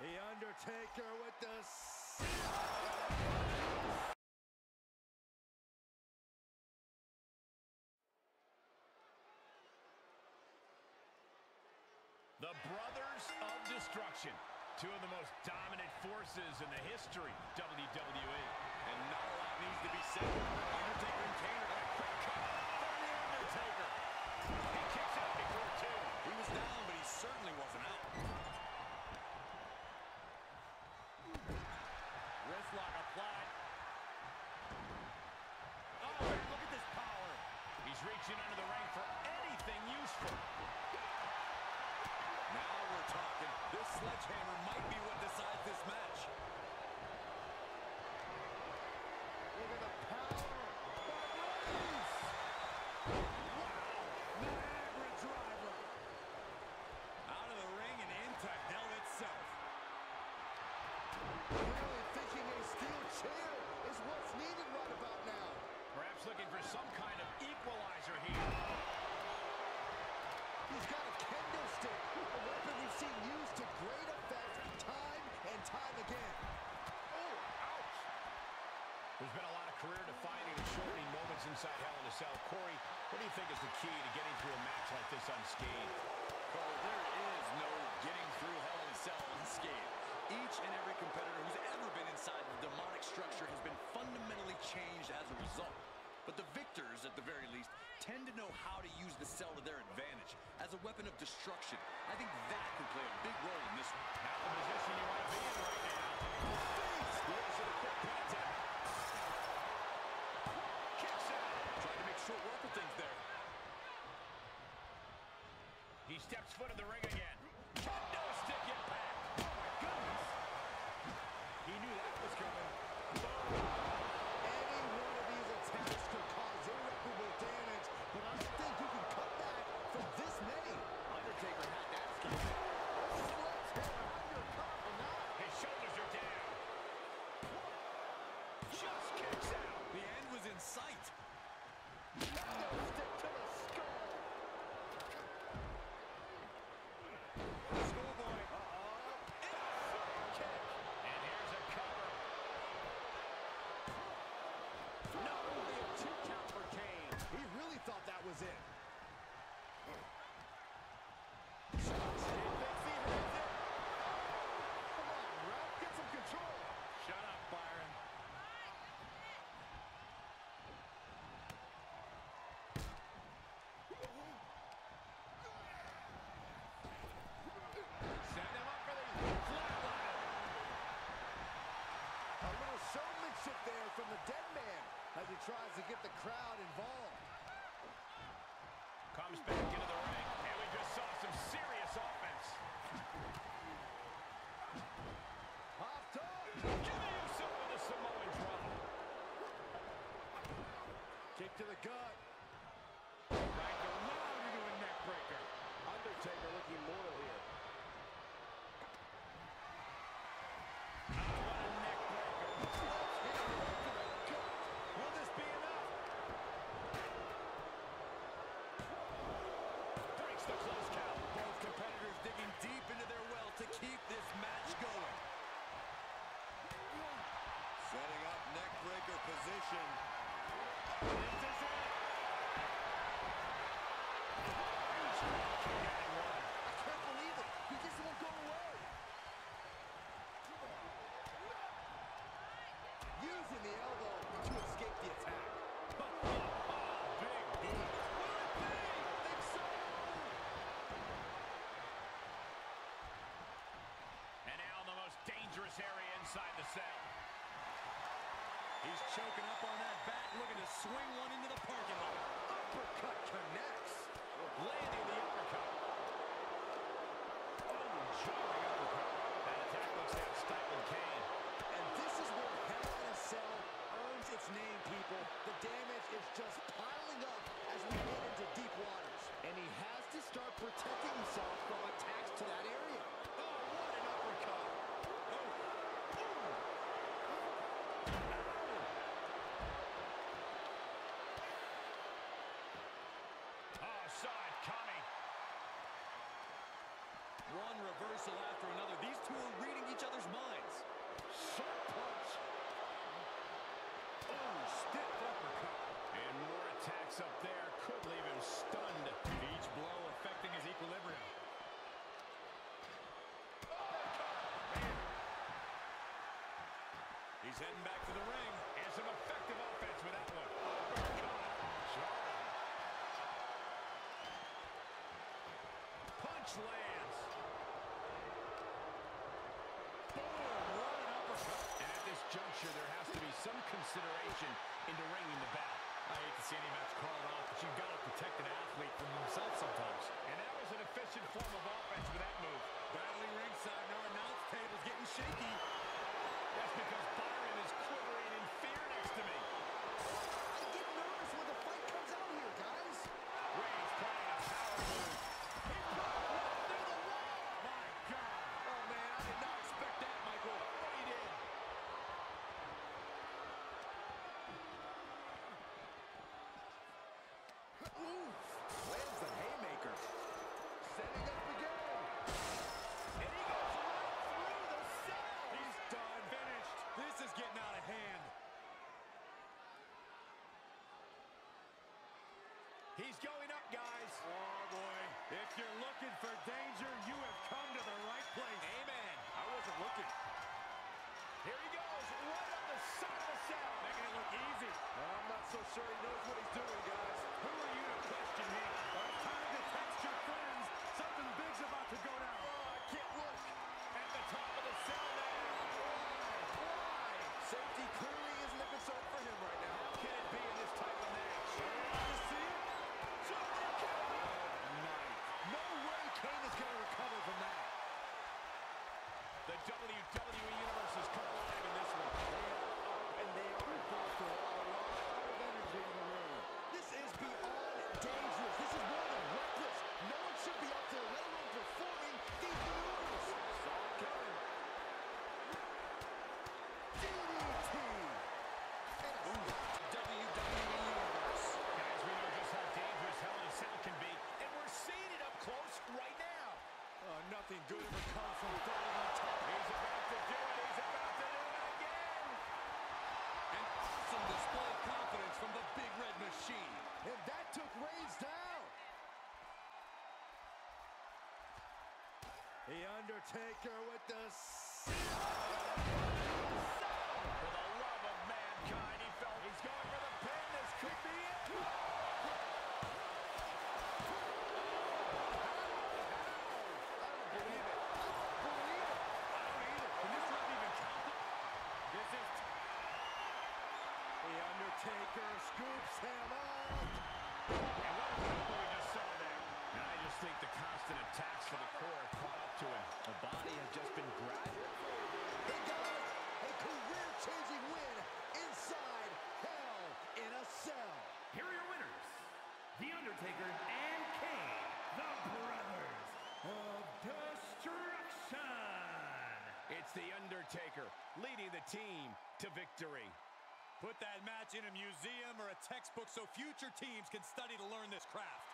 The Undertaker with the... The Brothers of Destruction. Two of the most dominant forces in the history of WWE. And not a lot needs to be said. Undertaker and Kane are going quick cut from The Undertaker. He kicks out before two. He was down, but he certainly wasn't out. Wrist lock applied. Oh, look at this power. He's reaching under the ring for anything useful. Now we're talking. This sledgehammer might be what decides this match. Look at the power. Maurice! Wow! Niagara driver. Out of the ring and into hell itself. Clearly thinking a steel chair is what's needed right about now. Perhaps looking for some kind of equalizer here. He's got a kendo stick, a weapon we've seen used to great effect time and time again. Oh, ouch. There's been a lot of career-defining and shortening moments inside Hell in a Cell. Corey, what do you think is the key to getting through a match like this unscathed? Cole, there is no getting through Hell in a Cell unscathed. Each and every competitor who's ever been inside the demonic structure has been fundamentally changed as a result. But the victors, at the very least, tend to know how to use the cell to their advantage as a weapon of destruction. I think that can play a big role in this one. Not the position you want to be in right now. Goes to the quick contact. Kicks out. Trying to make short work of things there. He steps foot in the ring again. Kendo stick impact. Oh, my goodness. He knew that was coming. Any one of these attacks could cause irreparable damage, but I don't think you can cut back from this many. Undertaker had that skill. Sledgehammer, how you're caught or not. His shoulders are down. Just kicks out. The end was in sight. Kendo stick to the skull. Schoolboy. Kick. And here's a cover. No, only a two count for Kane. He really thought that was it. Come on, Ralph, get some control. Shut up, Byron. Set him up for the flatliner. A little showmanship there from the dead man as he tries to get the crowd involved. Comes back into the ring, and we just saw some serious offense. Popped up. Give me with a Samoan drop. Kick to the gut. Right to loud into a neck breaker. Undertaker looking mortal here. What a neck breaker. Will this be enough? Breaks the close count. Both competitors digging deep into their well to keep this match going. Setting up neck breaker position. This is it. I can't believe it. He just won't go away. Using the elbow to escape the attack. Big boot. Think so? And now in the most area inside the cell. He's choking up on that bat, looking to swing one into the parking lot. Uppercut connects. Landing the uppercut. Oh, jarring uppercut. That attack looks to have stifled Kane. And this is where Hell in a Cell earns its name, people. The damage is just piling up as we get into deep waters. And he has to start protecting himself from attacks to that area. Oh, what an uppercut. Oh, saw it coming. Reversal after another. These two are reading each other's minds. Sharp punch. Oh, stiff uppercut. And more attacks up there could leave him stunned. Each blow affecting his equilibrium. Oh, he's heading back to the ring. And some effective offense with that one. Uppercut. Punch lands. Boom, what an uppercut. And at this juncture, there has to be some consideration into ringing the bell. I hate to see any match called off, but you've got to protect an athlete from himself sometimes. And that was an efficient form of offense with that move. Battling ringside, now announce table's getting shaky. That's because Byron is quivering in fear next to me. I get nervous when the fight comes out here, guys. Reigns playing a power move. He put one through the wall. My God. Oh, man, I did not expect that, Michael. What he did. Ooh, lands the haymaker. Setting up again. And he goes right through the cell. He's done. Finished. This is getting out of hand. He's going up, guys. Oh, boy. If you're looking for danger, you have come to the right place. Amen. I wasn't looking. Here he goes, right on the side of the cell. Making it look easy. I'm not so sure he knows what he's doing, guys. Who are you to question me? Well, time to text your friends. Something big's about to go down. Oh, I can't look. At the top of the cell now. Why? Safety clearly isn't a concern for him right now. How can it be in this type of match? You see it? Jumping cover. Night. No way Kane is going to recover from that. The WWE Universe has come alive in this one. They are up and they are vocal. A lot of energy in the room. This is beyond dangerous. This is more than reckless. No one should be up there, let alone performing these maneuvers. Saw it coming. DDT. And a spot. WWE Universe. Guys, we know just how dangerous Hell in a Cell can be, and we're seeing it up close right now. Oh, nothing good ever comes from falling on top. He's about to do it. He's about to do it again. An awesome display of confidence from the Big Red Machine. And that took Reigns down. The Undertaker with the... For the love of mankind, he felt he's going for the pin. This could be it. I don't believe it. I don't believe it. I don't either. Can this ref even count? This is... The Undertaker scoops him up. And what a combo we just saw there. And I just think the constant attacks from the core have caught up to him. The body has just been grabbed. Got it. A career-changing win inside Hell in a Cell. Here are your winners, The Undertaker and Kane, the Brothers of Destruction. It's The Undertaker leading the team to victory. Put that match in a museum or a textbook so future teams can study to learn this craft.